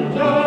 Santa.